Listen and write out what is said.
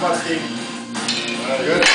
Matei.